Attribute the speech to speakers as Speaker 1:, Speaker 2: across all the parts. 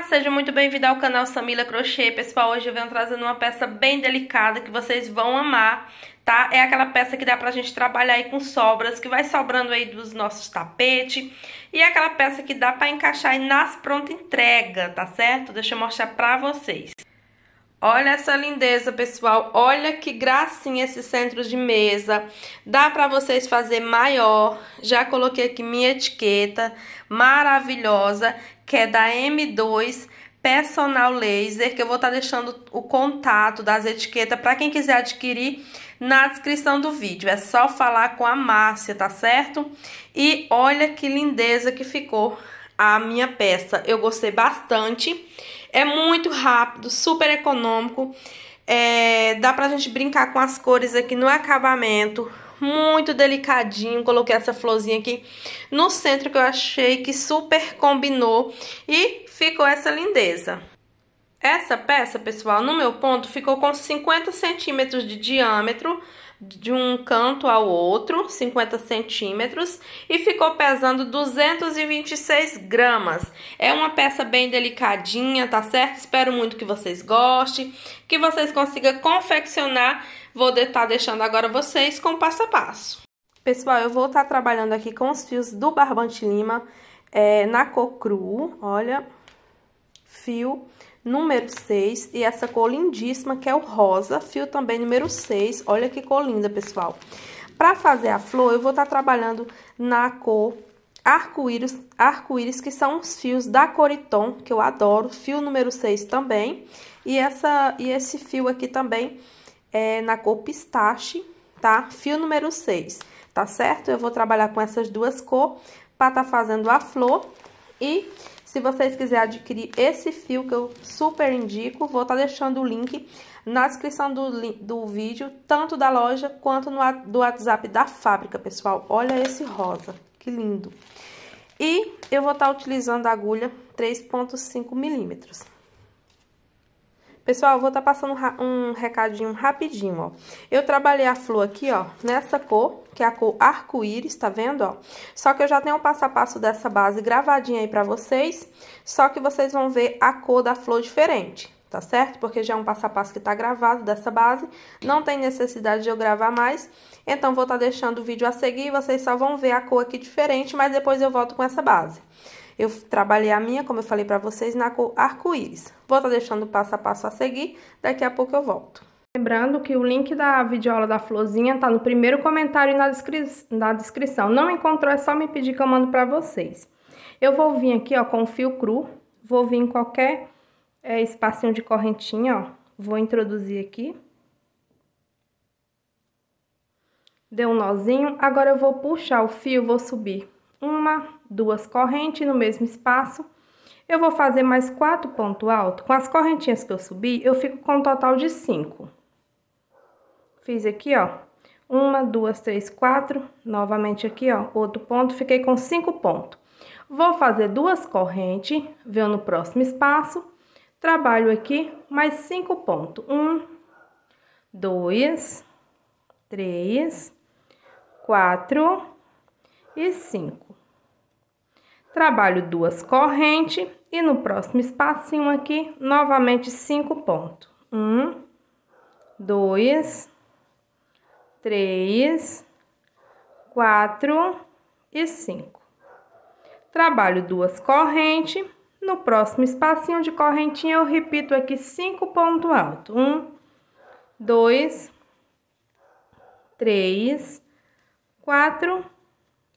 Speaker 1: Olá, seja muito bem-vindo ao canal Samila Crochê. Pessoal, hoje eu venho trazendo uma peça bem delicada que vocês vão amar, tá? É aquela peça que dá pra gente trabalhar aí com sobras, que vai sobrando aí dos nossos tapetes. E é aquela peça que dá pra encaixar aí nas pronta entrega, tá certo? Deixa eu mostrar pra vocês. Olha essa lindeza, pessoal. Olha que gracinha esse centro de mesa. Dá para vocês fazer maior. Já coloquei aqui minha etiqueta maravilhosa, que é da M2 Personal Laser, que eu vou estar tá deixando o contato das etiquetas para quem quiser adquirir na descrição do vídeo. É só falar com a Márcia, tá certo? E olha que lindeza que ficou a minha peça. Eu gostei bastante. É muito rápido, super econômico. É, dá pra gente brincar com as cores aqui no acabamento. Muito delicadinho. Coloquei essa florzinha aqui no centro que eu achei que super combinou. E ficou essa lindeza. Essa peça, pessoal, no meu ponto, ficou com 50 centímetros de diâmetro de um canto ao outro, 50 centímetros, e ficou pesando 226 gramas. É uma peça bem delicadinha, tá certo? Espero muito que vocês gostem, que vocês consigam confeccionar. Vou estar tá deixando agora vocês com passo a passo. Pessoal, eu vou estar tá trabalhando aqui com os fios do Barbante Lima é, na cor cru, olha, fio número 6 e essa cor lindíssima que é o rosa, fio também número 6. Olha que cor linda, pessoal. Para fazer a flor, eu vou estar tá trabalhando na cor arco-íris, arco-íris que são os fios da Coriton, que eu adoro, fio número 6 também. E essa e esse fio aqui também é na cor pistache, tá? Fio número 6, tá certo? Eu vou trabalhar com essas duas cores para tá fazendo a flor e se vocês quiserem adquirir esse fio que eu super indico, vou estar tá deixando o link na descrição do, do vídeo, tanto da loja quanto no, do WhatsApp da fábrica, pessoal. Olha esse rosa, que lindo. E eu vou estar tá utilizando a agulha 3.5 milímetros. Pessoal, vou estar tá passando um recadinho rapidinho, ó. Eu trabalhei a flor aqui, ó, nessa cor, que é a cor arco-íris, tá vendo, ó? Só que eu já tenho o passo a passo dessa base gravadinha aí pra vocês, só que vocês vão ver a cor da flor diferente, tá certo? Porque já é um passo a passo que tá gravado dessa base, não tem necessidade de eu gravar mais, então vou estar deixando o vídeo a seguir vocês só vão ver a cor aqui diferente, mas depois eu volto com essa base. Eu trabalhei a minha, como eu falei pra vocês, na arco-íris. Vou estar tá deixando o passo a passo a seguir, daqui a pouco eu volto. Lembrando que o link da videoaula da florzinha tá no primeiro comentário e na, descri na descrição. Não encontrou, é só me pedir que eu mando pra vocês. Eu vou vir aqui, ó, com fio cru. Vou vir em qualquer é, espacinho de correntinha, ó. Vou introduzir aqui. Deu um nozinho. Agora eu vou puxar o fio, vou subir uma, duas correntes no mesmo espaço. Eu vou fazer mais quatro pontos altos. Com as correntinhas que eu subi, eu fico com um total de cinco. Fiz aqui, ó, uma, duas, três, quatro. Novamente aqui, ó, outro ponto, fiquei com cinco pontos. Vou fazer duas correntes, venho no próximo espaço, trabalho aqui mais cinco pontos. Um, dois, três, quatro e cinco. Trabalho duas correntes e no próximo espacinho aqui, novamente cinco pontos. Um, dois, três, quatro e cinco. Trabalho duas correntes. No próximo espacinho de correntinha, eu repito aqui cinco pontos altos. Um, dois, três, quatro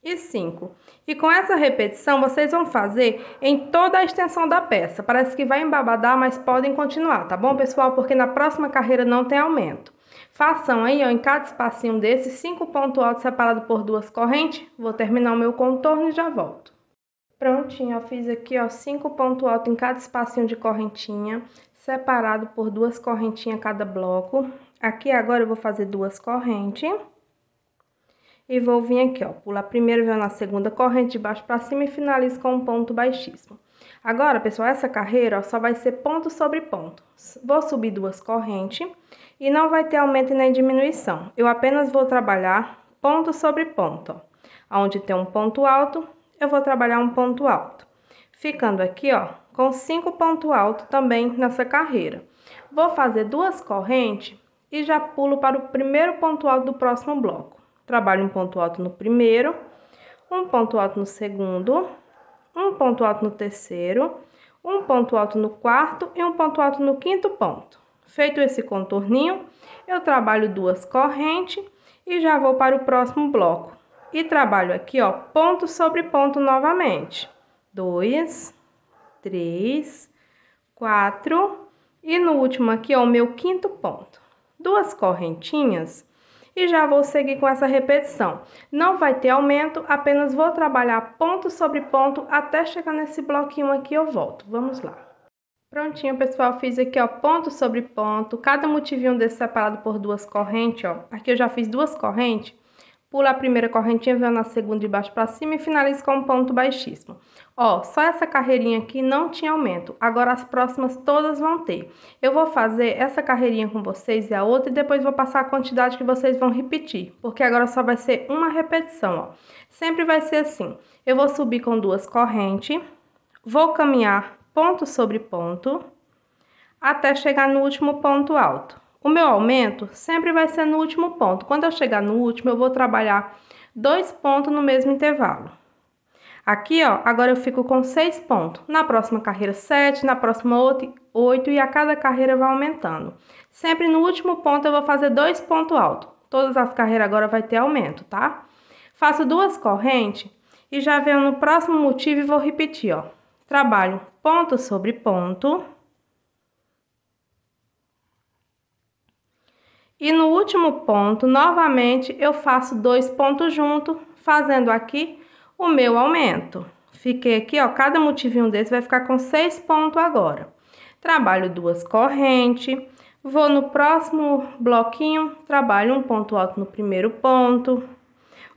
Speaker 1: e 5. E com essa repetição, vocês vão fazer em toda a extensão da peça. Parece que vai embabadar, mas podem continuar, tá bom, pessoal? Porque na próxima carreira não tem aumento. Façam aí, ó, em cada espacinho desse, cinco pontos altos separados por duas correntes. Vou terminar o meu contorno e já volto. Prontinho, eu fiz aqui, ó, cinco pontos altos em cada espacinho de correntinha, separado por duas correntinhas cada bloco. Aqui agora eu vou fazer duas correntes e vou vir aqui, ó, pular primeiro, venho na segunda corrente de baixo para cima e finalizo com um ponto baixíssimo. Agora, pessoal, essa carreira, ó, só vai ser ponto sobre ponto. Vou subir duas correntes e não vai ter aumento nem diminuição. Eu apenas vou trabalhar ponto sobre ponto, ó. Onde tem um ponto alto, eu vou trabalhar um ponto alto. ficando aqui, ó, com cinco pontos altos também nessa carreira. Vou fazer duas correntes e já pulo para o primeiro ponto alto do próximo bloco. Trabalho um ponto alto no primeiro, um ponto alto no segundo, um ponto alto no terceiro, um ponto alto no quarto e um ponto alto no quinto ponto. Feito esse contorninho, eu trabalho duas correntes e já vou para o próximo bloco. E trabalho aqui, ó, ponto sobre ponto novamente. Dois, três, quatro e no último aqui, ó, o meu quinto ponto. Duas correntinhas e já vou seguir com essa repetição. Não vai ter aumento, apenas vou trabalhar ponto sobre ponto até chegar nesse bloquinho aqui eu volto. Vamos lá. Prontinho, pessoal, fiz aqui, ó, ponto sobre ponto, cada motivinho desse separado por duas correntes, ó. Aqui eu já fiz duas correntes, pula a primeira correntinha, venho na segunda de baixo para cima e finalizo com um ponto baixíssimo. Ó, só essa carreirinha aqui não tinha aumento, agora as próximas todas vão ter. Eu vou fazer essa carreirinha com vocês e a outra e depois vou passar a quantidade que vocês vão repetir, porque agora só vai ser uma repetição, ó. Sempre vai ser assim, eu vou subir com duas correntes, vou caminhar ponto sobre ponto, até chegar no último ponto alto. O meu aumento sempre vai ser no último ponto. Quando eu chegar no último, eu vou trabalhar dois pontos no mesmo intervalo. Aqui, ó, agora eu fico com seis pontos. Na próxima carreira, sete, na próxima oito, e a cada carreira vai aumentando. Sempre no último ponto eu vou fazer dois pontos altos. Todas as carreiras agora vai ter aumento, tá? Faço duas correntes e já venho no próximo motivo e vou repetir, ó trabalho ponto sobre ponto. E no último ponto, novamente, eu faço dois pontos juntos, fazendo aqui o meu aumento. Fiquei aqui, ó, cada motivinho desse vai ficar com seis pontos agora. Trabalho duas correntes, vou no próximo bloquinho, trabalho um ponto alto no primeiro ponto,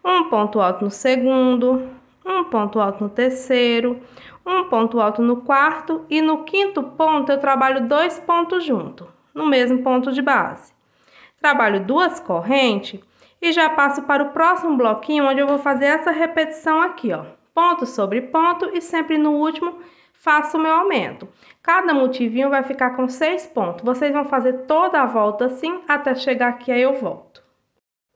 Speaker 1: um ponto alto no segundo, um ponto alto no terceiro, um ponto alto no quarto e no quinto ponto eu trabalho dois pontos juntos, no mesmo ponto de base. Trabalho duas correntes e já passo para o próximo bloquinho, onde eu vou fazer essa repetição aqui, ó. Ponto sobre ponto e sempre no último faço o meu aumento. Cada motivinho vai ficar com seis pontos. Vocês vão fazer toda a volta assim até chegar aqui, aí eu volto.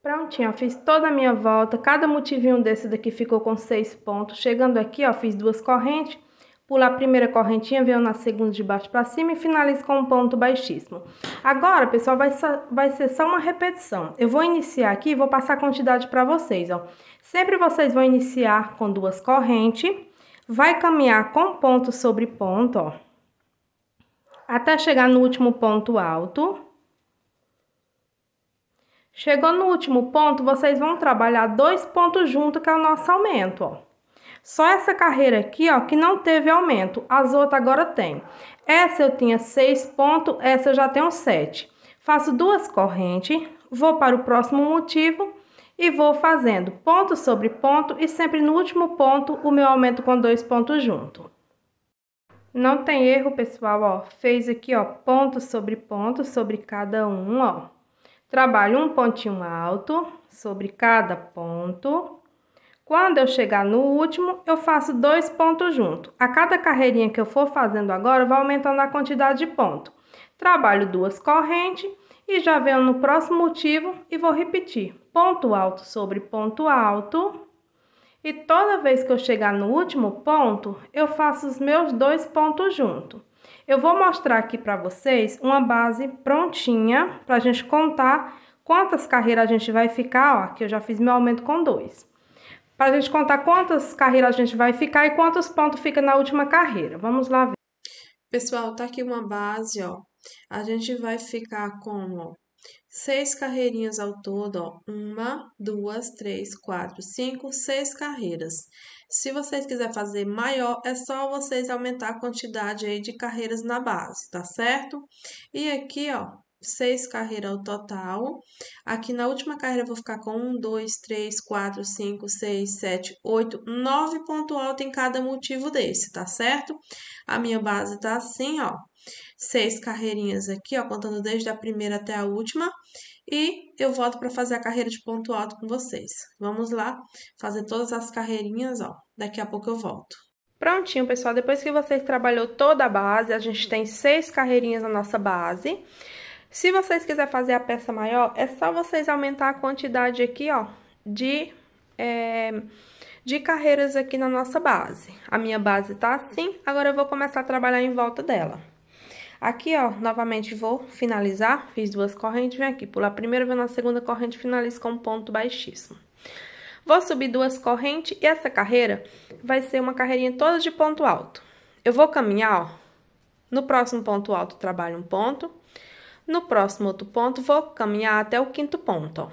Speaker 1: Prontinho, ó, fiz toda a minha volta, cada motivinho desse daqui ficou com seis pontos. Chegando aqui, ó, fiz duas correntes, pula a primeira correntinha, venho na segunda de baixo para cima e finalizo com um ponto baixíssimo. Agora, pessoal, vai, vai ser só uma repetição. Eu vou iniciar aqui vou passar a quantidade para vocês, ó. Sempre vocês vão iniciar com duas correntes, vai caminhar com ponto sobre ponto, ó, até chegar no último ponto alto. Chegou no último ponto, vocês vão trabalhar dois pontos juntos, que é o nosso aumento, ó. Só essa carreira aqui, ó, que não teve aumento. As outras agora tem. Essa eu tinha seis pontos, essa eu já tenho sete. Faço duas correntes, vou para o próximo motivo e vou fazendo ponto sobre ponto e sempre no último ponto o meu aumento com dois pontos junto. Não tem erro, pessoal, ó. Fez aqui, ó, ponto sobre ponto sobre cada um, ó. Trabalho um pontinho alto sobre cada ponto. Quando eu chegar no último, eu faço dois pontos juntos. A cada carreirinha que eu for fazendo agora, vai aumentando a quantidade de ponto. Trabalho duas correntes e já venho no próximo motivo e vou repetir. Ponto alto sobre ponto alto. E toda vez que eu chegar no último ponto, eu faço os meus dois pontos juntos. Eu vou mostrar aqui para vocês uma base prontinha para a gente contar quantas carreiras a gente vai ficar, ó, que eu já fiz meu aumento com dois. Para a gente contar quantas carreiras a gente vai ficar e quantos pontos fica na última carreira. Vamos lá ver.
Speaker 2: Pessoal, tá aqui uma base, ó. A gente vai ficar com, ó, seis carreirinhas ao todo, ó. Uma, duas, três, quatro, cinco, seis carreiras. Se vocês quiserem fazer maior, é só vocês aumentar a quantidade aí de carreiras na base, tá certo? E aqui, ó, seis carreiras ao total. Aqui na última carreira eu vou ficar com um, dois, três, quatro, cinco, seis, sete, oito, nove ponto alto em cada motivo desse, tá certo? A minha base tá assim, ó. Seis carreirinhas aqui, ó, contando desde a primeira até a última. E eu volto para fazer a carreira de ponto alto com vocês. Vamos lá fazer todas as carreirinhas, ó. Daqui a pouco eu volto.
Speaker 1: Prontinho, pessoal, depois que vocês trabalhou toda a base, a gente tem seis carreirinhas na nossa base. Se vocês quiserem fazer a peça maior, é só vocês aumentar a quantidade aqui, ó, de, é, de carreiras aqui na nossa base. A minha base tá assim, agora eu vou começar a trabalhar em volta dela. Aqui, ó, novamente vou finalizar, fiz duas correntes, vem aqui, pular a primeira, vem na segunda corrente, finalizo com um ponto baixíssimo. Vou subir duas correntes e essa carreira vai ser uma carreirinha toda de ponto alto. Eu vou caminhar, ó, no próximo ponto alto trabalho um ponto, no próximo outro ponto vou caminhar até o quinto ponto, ó.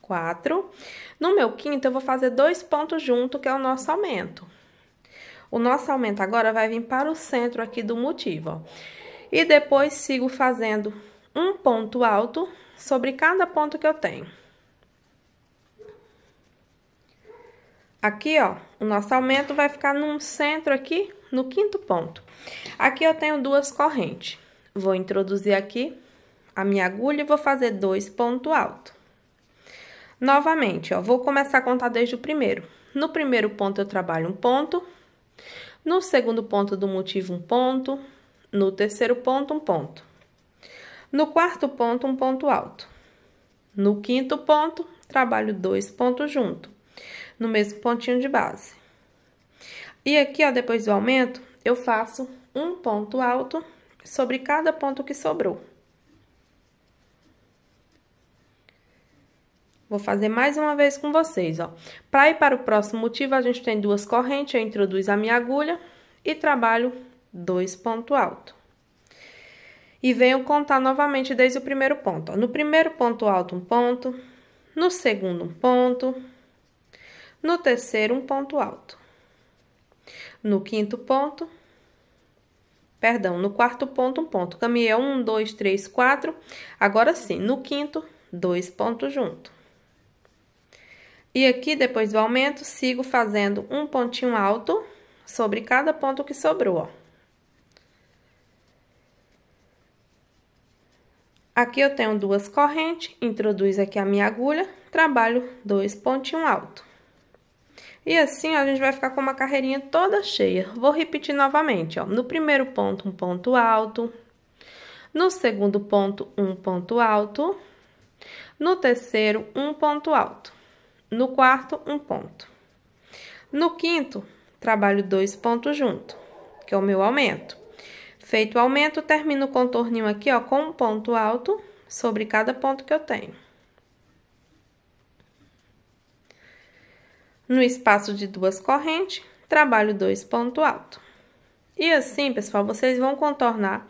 Speaker 1: Quatro. No meu quinto, eu vou fazer dois pontos junto, que é o nosso aumento. O nosso aumento agora vai vir para o centro aqui do motivo, ó. E depois sigo fazendo um ponto alto sobre cada ponto que eu tenho. Aqui, ó, o nosso aumento vai ficar no centro aqui, no quinto ponto. Aqui eu tenho duas correntes. Vou introduzir aqui a minha agulha e vou fazer dois pontos altos. Novamente, ó, vou começar a contar desde o primeiro. No primeiro ponto eu trabalho um ponto, no segundo ponto do motivo, um ponto. No terceiro ponto, um ponto. No quarto ponto, um ponto alto. No quinto ponto, trabalho dois pontos juntos, no mesmo pontinho de base. E aqui, ó, depois do aumento, eu faço um ponto alto sobre cada ponto que sobrou. Vou fazer mais uma vez com vocês, ó. Para ir para o próximo motivo, a gente tem duas correntes, eu introduzo a minha agulha e trabalho dois pontos altos. E venho contar novamente desde o primeiro ponto. Ó. No primeiro ponto alto, um ponto. No segundo, um ponto. No terceiro, um ponto alto. No quinto ponto, perdão, no quarto ponto, um ponto. Caminhei um, dois, três, quatro. Agora sim, no quinto, dois pontos juntos. E aqui, depois do aumento, sigo fazendo um pontinho alto sobre cada ponto que sobrou, ó. Aqui eu tenho duas correntes, introduzo aqui a minha agulha, trabalho dois pontinhos altos. E assim, ó, a gente vai ficar com uma carreirinha toda cheia. Vou repetir novamente, ó. No primeiro ponto, um ponto alto. No segundo ponto, um ponto alto. No terceiro, um ponto alto. No quarto, um ponto. No quinto, trabalho dois pontos junto, que é o meu aumento. Feito o aumento, termino o contorninho aqui, ó, com um ponto alto sobre cada ponto que eu tenho. No espaço de duas correntes, trabalho dois pontos altos. E assim, pessoal, vocês vão contornar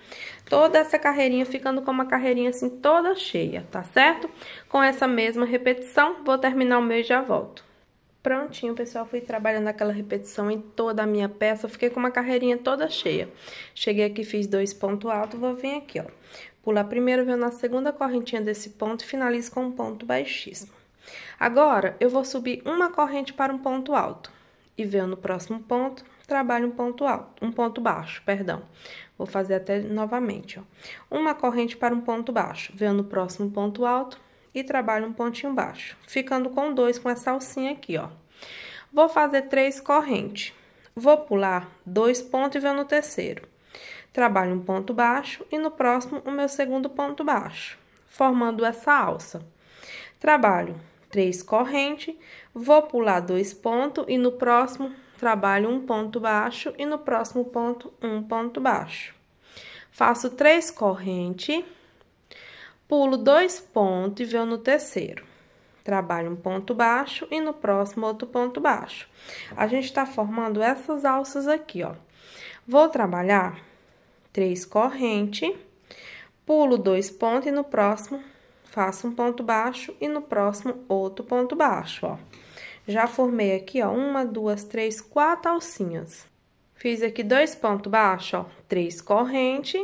Speaker 1: toda essa carreirinha, ficando com uma carreirinha assim toda cheia, tá certo? Com essa mesma repetição, vou terminar o meu e já volto. Prontinho, pessoal, fui trabalhando aquela repetição em toda a minha peça, fiquei com uma carreirinha toda cheia. Cheguei aqui, fiz dois pontos altos, vou vir aqui, ó. Pular primeiro, venho na segunda correntinha desse ponto e finalizo com um ponto baixíssimo. Agora, eu vou subir uma corrente para um ponto alto. E venho no próximo ponto, trabalho um ponto alto, um ponto baixo, perdão. Vou fazer até novamente, ó. Uma corrente para um ponto baixo, venho no próximo ponto alto e trabalho um pontinho baixo, ficando com dois com essa alcinha aqui, ó. Vou fazer três correntes. Vou pular dois pontos e venho no terceiro. Trabalho um ponto baixo e no próximo o meu segundo ponto baixo, formando essa alça. Trabalho três correntes, vou pular dois pontos e no próximo trabalho um ponto baixo e no próximo ponto um ponto baixo. Faço três correntes, pulo dois pontos e venho no terceiro. Trabalho um ponto baixo e no próximo outro ponto baixo. A gente tá formando essas alças aqui, ó. Vou trabalhar três correntes, pulo dois pontos e no próximo faço um ponto baixo e no próximo outro ponto baixo, ó. Já formei aqui, ó, uma, duas, três, quatro alcinhas. Fiz aqui dois pontos baixos, ó, três correntes.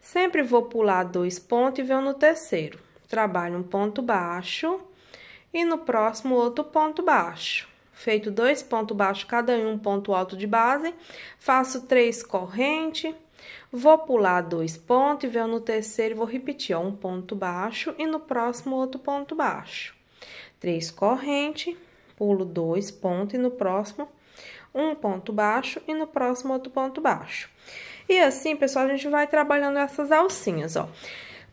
Speaker 1: Sempre vou pular dois pontos e venho no terceiro. Trabalho um ponto baixo e no próximo outro ponto baixo. Feito dois pontos baixos, cada um ponto alto de base, faço três correntes, vou pular dois pontos e venho no terceiro vou repetir, ó, um ponto baixo e no próximo outro ponto baixo. Três correntes, pulo dois pontos e no próximo um ponto baixo e no próximo outro ponto baixo. E assim, pessoal, a gente vai trabalhando essas alcinhas, ó.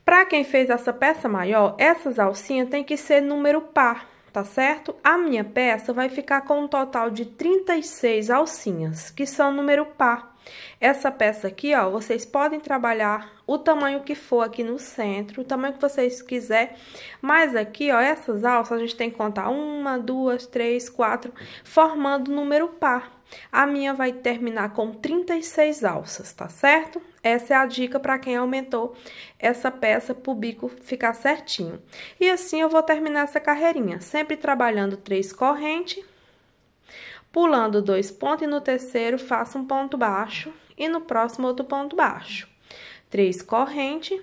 Speaker 1: Para quem fez essa peça maior, essas alcinhas tem que ser número par, tá certo? A minha peça vai ficar com um total de 36 alcinhas, que são número par. Essa peça aqui, ó, vocês podem trabalhar o tamanho que for aqui no centro, o tamanho que vocês quiser. Mas aqui, ó, essas alças a gente tem que contar uma, duas, três, quatro, formando número par. A minha vai terminar com 36 alças, tá certo? Essa é a dica para quem aumentou essa peça pro bico ficar certinho. E assim eu vou terminar essa carreirinha, sempre trabalhando três correntes pulando dois pontos e no terceiro faço um ponto baixo e no próximo outro ponto baixo. Três corrente,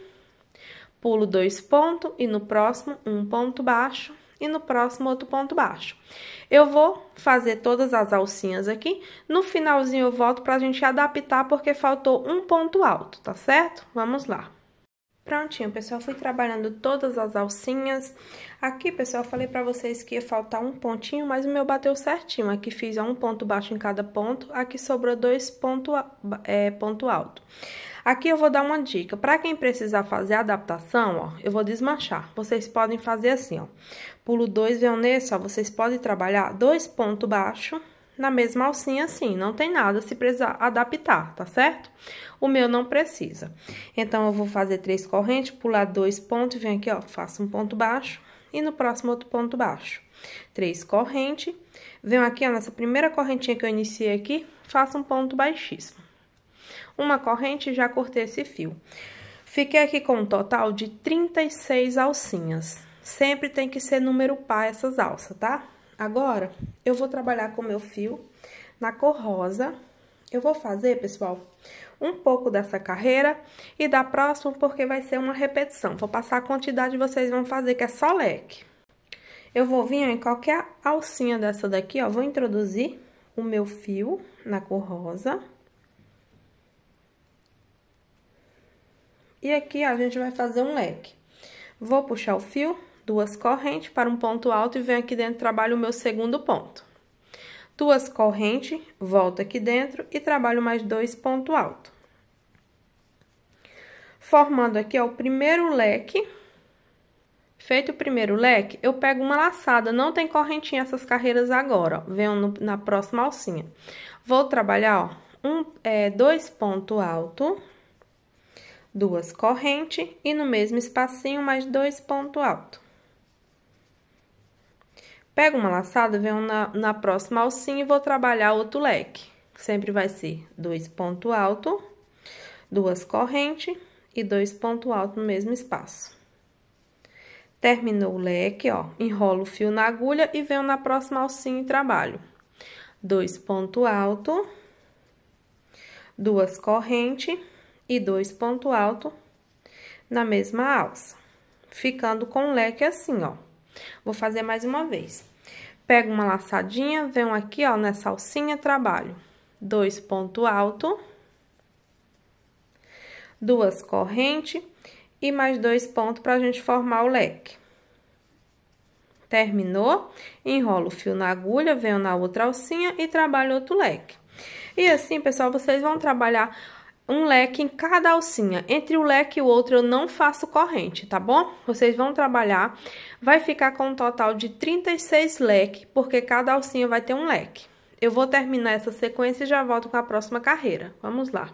Speaker 1: pulo dois pontos e no próximo um ponto baixo e no próximo outro ponto baixo. Eu vou fazer todas as alcinhas aqui, no finalzinho eu volto pra gente adaptar porque faltou um ponto alto, tá certo? Vamos lá. Prontinho, pessoal, fui trabalhando todas as alcinhas. Aqui, pessoal, falei pra vocês que ia faltar um pontinho, mas o meu bateu certinho. Aqui fiz um ponto baixo em cada ponto, aqui sobrou dois ponto, é, ponto alto. Aqui eu vou dar uma dica, pra quem precisar fazer a adaptação, ó, eu vou desmanchar. Vocês podem fazer assim, ó, pulo dois, venham nesse, ó, vocês podem trabalhar dois pontos baixos na mesma alcinha assim, não tem nada se precisar adaptar, tá certo? O meu não precisa. Então, eu vou fazer três correntes, pular dois pontos, vem aqui, ó, faço um ponto baixo e no próximo outro ponto baixo. Três correntes, venho aqui, ó, nessa primeira correntinha que eu iniciei aqui, faço um ponto baixíssimo. Uma corrente já cortei esse fio. Fiquei aqui com um total de 36 alcinhas. Sempre tem que ser número par essas alças, tá? Agora, eu vou trabalhar com meu fio na cor rosa. Eu vou fazer, pessoal, um pouco dessa carreira e da próxima porque vai ser uma repetição. Vou passar a quantidade que vocês vão fazer, que é só leque. Eu vou vir ó, em qualquer alcinha dessa daqui, ó, vou introduzir o meu fio na cor rosa. E aqui, ó, a gente vai fazer um leque. Vou puxar o fio duas correntes para um ponto alto e venho aqui dentro, trabalho o meu segundo ponto. Duas correntes, volto aqui dentro e trabalho mais dois pontos altos. Formando aqui, ó, o primeiro leque. Feito o primeiro leque, eu pego uma laçada, não tem correntinha essas carreiras agora, ó, venho no, na próxima alcinha. Vou trabalhar, ó, um, é, dois pontos altos, duas correntes e no mesmo espacinho mais dois pontos altos. Pego uma laçada, venho na, na próxima alcinha e vou trabalhar outro leque. Sempre vai ser dois pontos altos, duas correntes e dois pontos altos no mesmo espaço. Terminou o leque, ó, enrolo o fio na agulha e venho na próxima alcinha e trabalho. Dois pontos altos, duas correntes e dois pontos altos na mesma alça. Ficando com o leque assim, ó. Vou fazer mais uma vez. Pego uma laçadinha, venho aqui, ó, nessa alcinha, trabalho dois pontos altos, duas correntes e mais dois pontos pra gente formar o leque. Terminou, enrolo o fio na agulha, venho na outra alcinha e trabalho outro leque. E assim, pessoal, vocês vão trabalhar um leque em cada alcinha. Entre o leque e o outro eu não faço corrente, tá bom? Vocês vão trabalhar, vai ficar com um total de 36 leques, porque cada alcinha vai ter um leque. Eu vou terminar essa sequência e já volto com a próxima carreira. Vamos lá.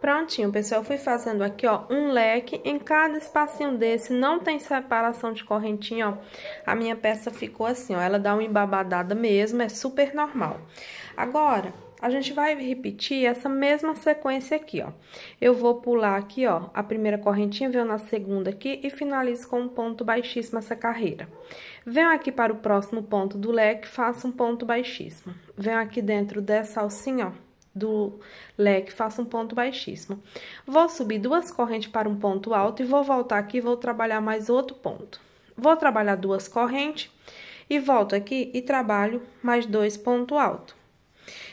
Speaker 1: Prontinho, pessoal, eu fui fazendo aqui, ó, um leque em cada espacinho desse, não tem separação de correntinha, ó. A minha peça ficou assim, ó, ela dá uma embabadada mesmo, é super normal. Agora, a gente vai repetir essa mesma sequência aqui, ó. Eu vou pular aqui, ó, a primeira correntinha, venho na segunda aqui e finalizo com um ponto baixíssimo essa carreira. Venho aqui para o próximo ponto do leque, faço um ponto baixíssimo. Venho aqui dentro dessa alcinha, ó, do leque, faço um ponto baixíssimo. Vou subir duas correntes para um ponto alto e vou voltar aqui e vou trabalhar mais outro ponto. Vou trabalhar duas correntes e volto aqui e trabalho mais dois pontos altos.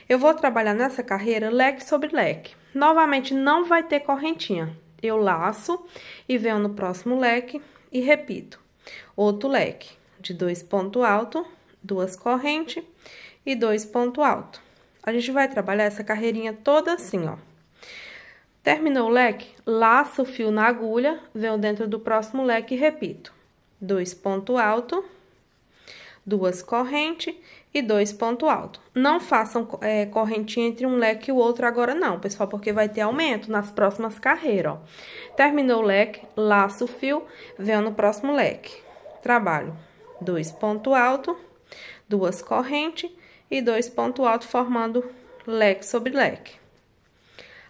Speaker 1: Eu vou trabalhar nessa carreira leque sobre leque. Novamente, não vai ter correntinha. Eu laço e venho no próximo leque e repito. Outro leque de dois pontos altos, duas correntes e dois pontos altos. A gente vai trabalhar essa carreirinha toda assim, ó. Terminou o leque, laço o fio na agulha, venho dentro do próximo leque e repito. Dois ponto alto, duas correntes e dois ponto alto. Não façam é, correntinha entre um leque e o outro agora não, pessoal, porque vai ter aumento nas próximas carreiras, ó. Terminou o leque, laço o fio, venho no próximo leque. Trabalho dois ponto alto, duas correntes e dois ponto alto formando leque sobre leque.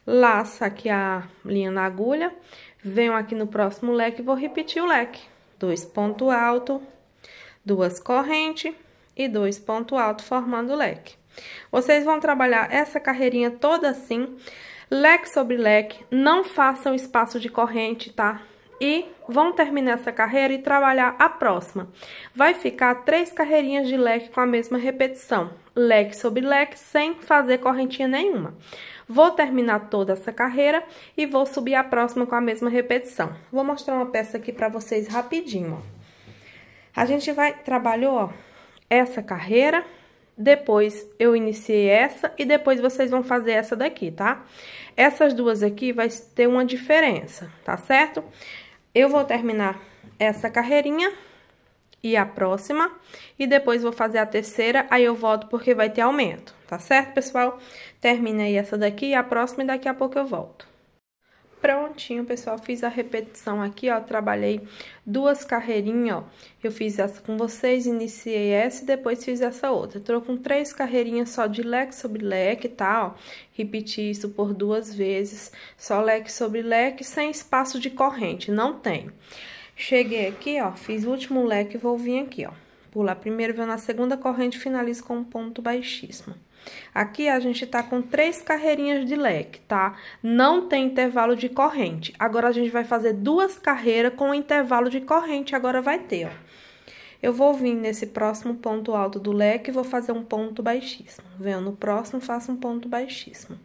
Speaker 1: Laça aqui a linha na agulha, venho aqui no próximo leque e vou repetir o leque. Dois ponto alto, duas correntes e dois ponto alto formando leque. Vocês vão trabalhar essa carreirinha toda assim, leque sobre leque, não façam espaço de corrente, tá? E vão terminar essa carreira e trabalhar a próxima. Vai ficar três carreirinhas de leque com a mesma repetição. Leque sobre leque, sem fazer correntinha nenhuma. Vou terminar toda essa carreira e vou subir a próxima com a mesma repetição. Vou mostrar uma peça aqui pra vocês rapidinho, ó. A gente vai, trabalhou, ó, essa carreira, depois eu iniciei essa e depois vocês vão fazer essa daqui, tá? Essas duas aqui vai ter uma diferença, tá certo? Eu vou terminar essa carreirinha e a próxima, e depois vou fazer a terceira, aí eu volto porque vai ter aumento, tá certo, pessoal? Termina aí essa daqui, a próxima, e daqui a pouco eu volto. Prontinho, pessoal, fiz a repetição aqui, ó, trabalhei duas carreirinhas, ó, eu fiz essa com vocês, iniciei essa e depois fiz essa outra. Tô com três carreirinhas só de leque sobre leque, tá, ó, repeti isso por duas vezes, só leque sobre leque, sem espaço de corrente, não tem. Cheguei aqui, ó, fiz o último leque vou vir aqui, ó, pular primeiro, venho na segunda corrente, finalizo com um ponto baixíssimo. Aqui a gente tá com três carreirinhas de leque, tá? Não tem intervalo de corrente. Agora a gente vai fazer duas carreiras com intervalo de corrente, agora vai ter, ó. Eu vou vir nesse próximo ponto alto do leque e vou fazer um ponto baixíssimo. Venho no próximo, faço um ponto baixíssimo.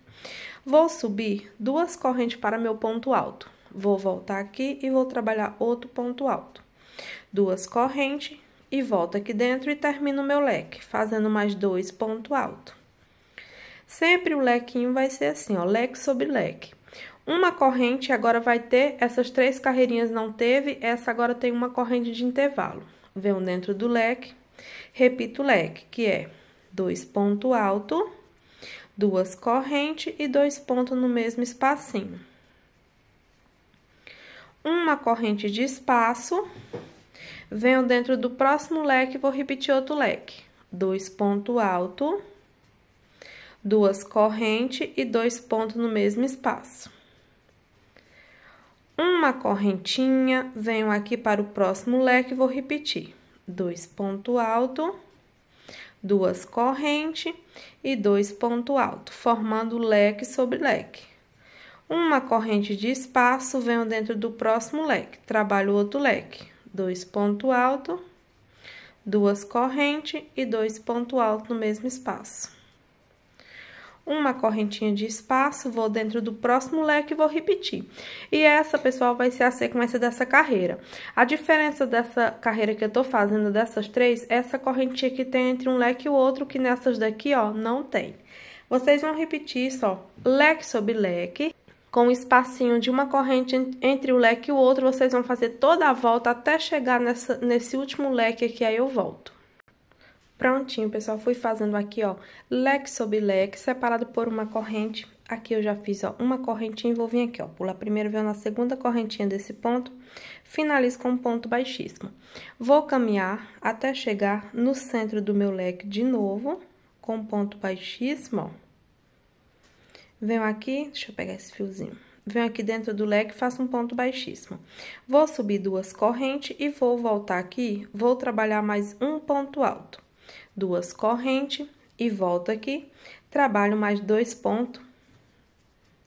Speaker 1: Vou subir duas correntes para meu ponto alto. Vou voltar aqui e vou trabalhar outro ponto alto. Duas correntes e volto aqui dentro e termino meu leque, fazendo mais dois pontos altos. Sempre o lequinho vai ser assim, ó, leque sobre leque. Uma corrente agora vai ter, essas três carreirinhas não teve, essa agora tem uma corrente de intervalo. Venho dentro do leque, repito o leque, que é dois pontos alto, duas correntes e dois pontos no mesmo espacinho. Uma corrente de espaço, venho dentro do próximo leque, vou repetir outro leque. Dois pontos alto, duas correntes e dois pontos no mesmo espaço. Uma correntinha, venho aqui para o próximo leque, vou repetir. Dois ponto alto, duas correntes e dois ponto alto, formando leque sobre leque. Uma corrente de espaço, venho dentro do próximo leque, trabalho outro leque. Dois ponto alto, duas correntes e dois ponto alto no mesmo espaço uma correntinha de espaço, vou dentro do próximo leque e vou repetir. E essa, pessoal, vai ser a sequência dessa carreira. A diferença dessa carreira que eu tô fazendo dessas três, essa correntinha que tem entre um leque e o outro, que nessas daqui, ó, não tem. Vocês vão repetir só, leque sobre leque, com um espacinho de uma corrente entre o leque e o outro, vocês vão fazer toda a volta até chegar nessa, nesse último leque aqui, aí eu volto. Prontinho, pessoal, fui fazendo aqui, ó, leque sobre leque, separado por uma corrente. Aqui eu já fiz, ó, uma correntinha e vou vir aqui, ó, pula primeiro, venho na segunda correntinha desse ponto, finalizo com um ponto baixíssimo. Vou caminhar até chegar no centro do meu leque de novo, com um ponto baixíssimo, ó. Venho aqui, deixa eu pegar esse fiozinho. Venho aqui dentro do leque, faço um ponto baixíssimo. Vou subir duas correntes e vou voltar aqui, vou trabalhar mais um ponto alto duas correntes e volto aqui, trabalho mais dois pontos,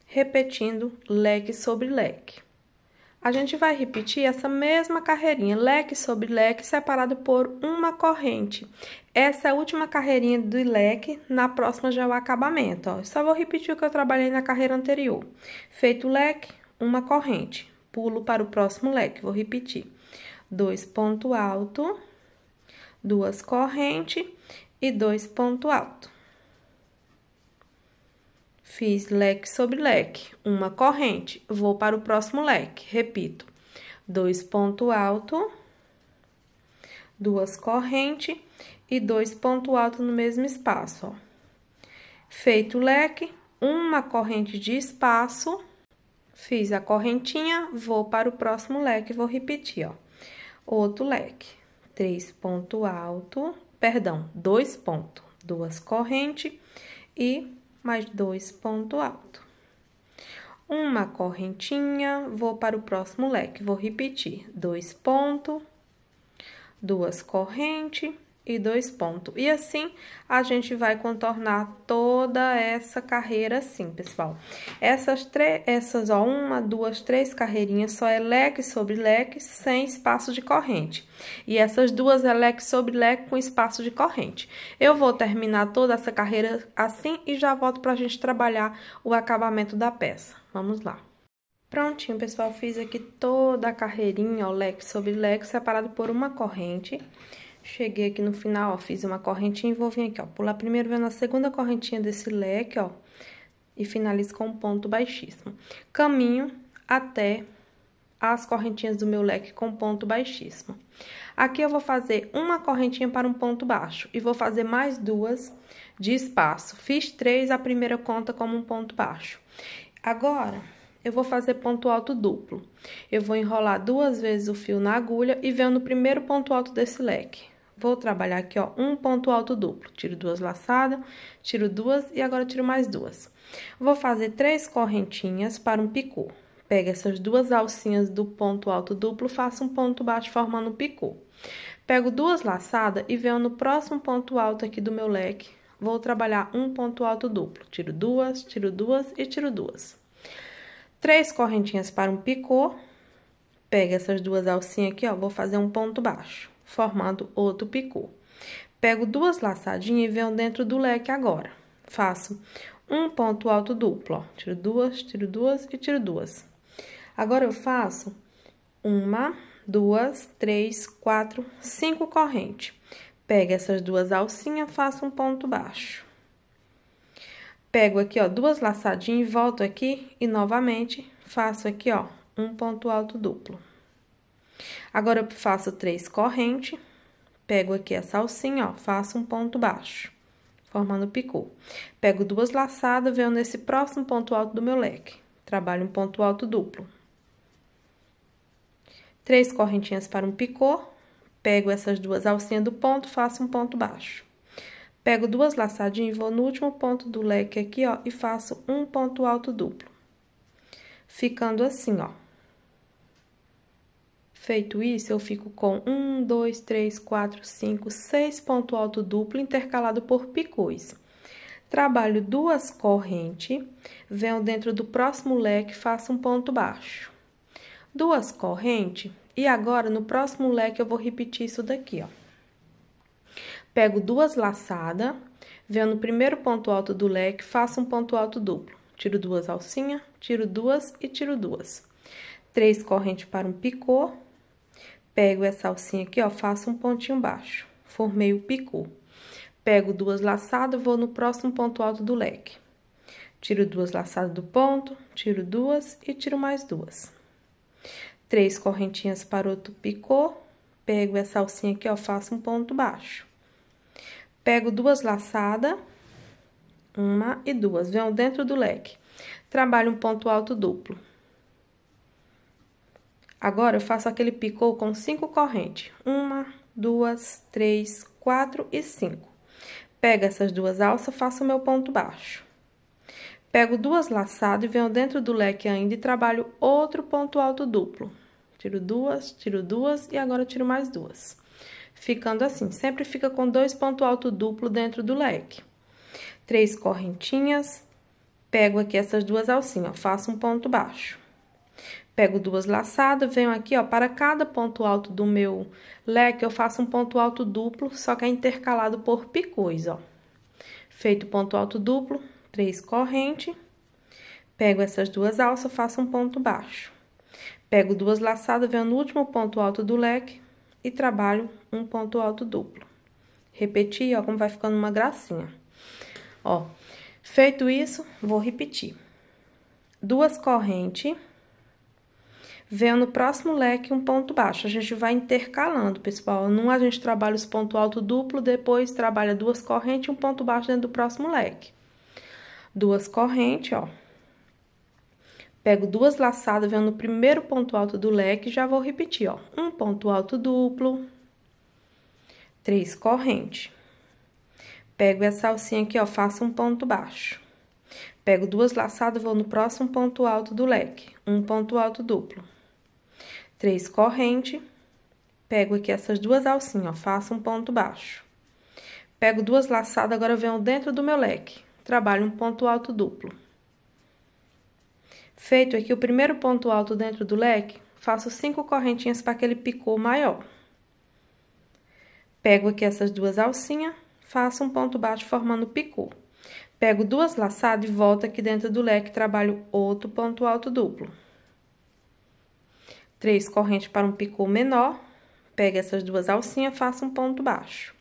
Speaker 1: repetindo leque sobre leque. A gente vai repetir essa mesma carreirinha, leque sobre leque, separado por uma corrente. Essa é a última carreirinha do leque, na próxima já é o acabamento, ó. Só vou repetir o que eu trabalhei na carreira anterior. Feito o leque, uma corrente. Pulo para o próximo leque, vou repetir. Dois ponto alto duas correntes e dois ponto alto. Fiz leque sobre leque, uma corrente. Vou para o próximo leque, repito. Dois ponto alto, duas correntes e dois ponto alto no mesmo espaço, ó. Feito o leque, uma corrente de espaço, fiz a correntinha, vou para o próximo leque, vou repetir, ó. Outro leque, três ponto alto, perdão, dois pontos, duas correntes e mais dois ponto alto. Uma correntinha, vou para o próximo leque, vou repetir, dois pontos, duas correntes e dois pontos. E assim, a gente vai contornar toda essa carreira assim, pessoal. Essas três, essas, ó, uma, duas, três carreirinhas só é leque sobre leque sem espaço de corrente. E essas duas é leque sobre leque com espaço de corrente. Eu vou terminar toda essa carreira assim e já volto pra gente trabalhar o acabamento da peça. Vamos lá. Prontinho, pessoal, fiz aqui toda a carreirinha, ó, leque sobre leque, separado por uma corrente. Cheguei aqui no final, ó, fiz uma correntinha e vou vir aqui, ó, pular primeiro vendo a segunda correntinha desse leque, ó, e finalizo com um ponto baixíssimo. Caminho até as correntinhas do meu leque com ponto baixíssimo. Aqui eu vou fazer uma correntinha para um ponto baixo e vou fazer mais duas de espaço. Fiz três, a primeira conta como um ponto baixo. Agora, eu vou fazer ponto alto duplo. Eu vou enrolar duas vezes o fio na agulha e venho no primeiro ponto alto desse leque. Vou trabalhar aqui, ó, um ponto alto duplo. Tiro duas laçadas, tiro duas e agora tiro mais duas. Vou fazer três correntinhas para um picô. Pego essas duas alcinhas do ponto alto duplo, faço um ponto baixo formando um picô. Pego duas laçadas e venho no próximo ponto alto aqui do meu leque. Vou trabalhar um ponto alto duplo. Tiro duas, tiro duas e tiro duas. Três correntinhas para um picô. Pego essas duas alcinhas aqui, ó, vou fazer um ponto baixo formando outro picô. Pego duas laçadinhas e venho dentro do leque agora. Faço um ponto alto duplo, ó. Tiro duas, tiro duas e tiro duas. Agora, eu faço uma, duas, três, quatro, cinco correntes. Pego essas duas alcinhas, faço um ponto baixo. Pego aqui, ó, duas laçadinhas, volto aqui e novamente faço aqui, ó, um ponto alto duplo. Agora, eu faço três correntes, pego aqui essa alcinha, ó, faço um ponto baixo, formando picô. Pego duas laçadas, venho nesse próximo ponto alto do meu leque. Trabalho um ponto alto duplo. Três correntinhas para um picô, pego essas duas alcinhas do ponto, faço um ponto baixo. Pego duas laçadinhas e vou no último ponto do leque aqui, ó, e faço um ponto alto duplo. Ficando assim, ó. Feito isso, eu fico com um, dois, três, quatro, cinco, seis ponto alto duplo intercalado por picôs. Trabalho duas correntes, venho dentro do próximo leque, faço um ponto baixo. Duas correntes, e agora no próximo leque eu vou repetir isso daqui, ó. Pego duas laçadas, venho no primeiro ponto alto do leque, faço um ponto alto duplo. Tiro duas alcinhas, tiro duas e tiro duas. Três correntes para um picô, Pego essa alcinha aqui, ó, faço um pontinho baixo, formei o picô. Pego duas laçadas, vou no próximo ponto alto do leque. Tiro duas laçadas do ponto, tiro duas e tiro mais duas. Três correntinhas para outro picô, pego essa alcinha aqui, ó, faço um ponto baixo. Pego duas laçadas, uma e duas, venho dentro do leque. Trabalho um ponto alto duplo. Agora, eu faço aquele picô com cinco correntes. Uma, duas, três, quatro e cinco. Pego essas duas alças, faço o meu ponto baixo. Pego duas laçadas e venho dentro do leque ainda e trabalho outro ponto alto duplo. Tiro duas, tiro duas e agora tiro mais duas. Ficando assim, sempre fica com dois pontos alto duplo dentro do leque. Três correntinhas, pego aqui essas duas alcinhas, faço um ponto baixo. Pego duas laçadas, venho aqui, ó, para cada ponto alto do meu leque, eu faço um ponto alto duplo, só que é intercalado por picôs, ó. Feito ponto alto duplo, três correntes, pego essas duas alças, faço um ponto baixo. Pego duas laçadas, venho no último ponto alto do leque e trabalho um ponto alto duplo. Repetir, ó, como vai ficando uma gracinha. Ó, Feito isso, vou repetir. Duas correntes. Venho no próximo leque um ponto baixo. A gente vai intercalando, pessoal. Num a gente trabalha os pontos alto duplo, depois trabalha duas correntes e um ponto baixo dentro do próximo leque. Duas correntes, ó. Pego duas laçadas, venho no primeiro ponto alto do leque, já vou repetir, ó. Um ponto alto duplo, três correntes. Pego essa alcinha aqui, ó, faço um ponto baixo. Pego duas laçadas, vou no próximo ponto alto do leque, um ponto alto duplo. Três correntes, pego aqui essas duas alcinhas, ó, faço um ponto baixo. Pego duas laçadas, agora venho dentro do meu leque, trabalho um ponto alto duplo. Feito aqui o primeiro ponto alto dentro do leque, faço cinco correntinhas para aquele picô maior. Pego aqui essas duas alcinhas, faço um ponto baixo formando picô. Pego duas laçadas e volto aqui dentro do leque, trabalho outro ponto alto duplo. Três correntes para um picô menor, pego essas duas alcinhas, faço um ponto baixo.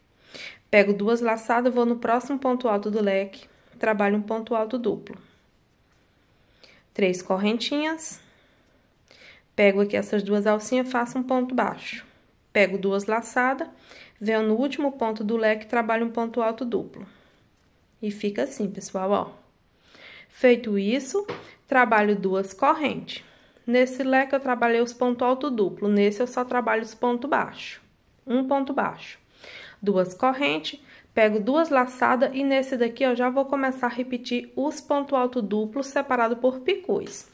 Speaker 1: Pego duas laçadas, vou no próximo ponto alto do leque, trabalho um ponto alto duplo três correntinhas, pego aqui essas duas alcinhas, faço um ponto baixo. Pego duas laçadas, venho no último ponto do leque, trabalho um ponto alto duplo. E fica assim, pessoal, ó. Feito isso, trabalho duas correntes. Nesse leque, eu trabalhei os pontos alto duplo, nesse eu só trabalho os pontos baixo. Um ponto baixo. Duas correntes, Pego duas laçadas e nesse daqui eu já vou começar a repetir os pontos alto duplo separado por picôs.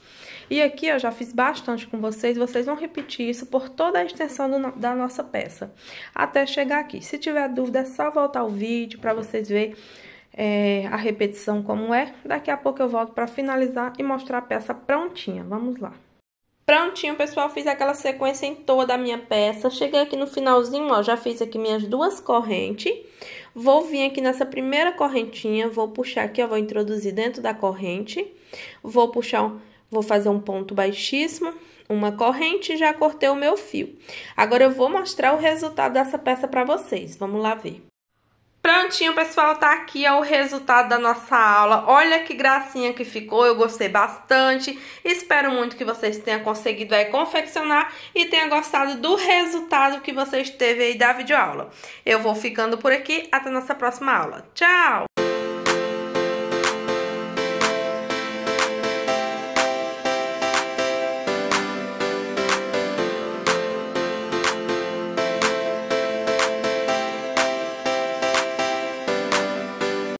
Speaker 1: E aqui eu já fiz bastante com vocês, vocês vão repetir isso por toda a extensão do, da nossa peça, até chegar aqui. Se tiver dúvida, é só voltar o vídeo para vocês verem é, a repetição como é. Daqui a pouco eu volto para finalizar e mostrar a peça prontinha. Vamos lá. Prontinho, pessoal, fiz aquela sequência em toda a minha peça. Cheguei aqui no finalzinho, ó, já fiz aqui minhas duas correntes. Vou vir aqui nessa primeira correntinha, vou puxar aqui, ó, vou introduzir dentro da corrente. Vou puxar, vou fazer um ponto baixíssimo, uma corrente e já cortei o meu fio. Agora, eu vou mostrar o resultado dessa peça pra vocês. Vamos lá ver. Prontinho, pessoal, tá aqui ó, o resultado da nossa aula. Olha que gracinha que ficou, eu gostei bastante. Espero muito que vocês tenham conseguido aí confeccionar e tenham gostado do resultado que vocês teve aí da videoaula. Eu vou ficando por aqui, até nossa próxima aula. Tchau!